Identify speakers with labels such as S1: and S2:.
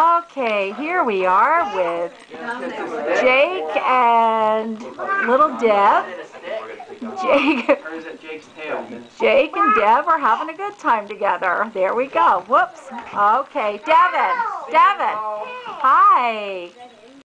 S1: Okay, here we are with Jake and little Deb. Jake, Jake and Deb are having a good time together. There we go. Whoops. Okay, Devin. Devin. Hi.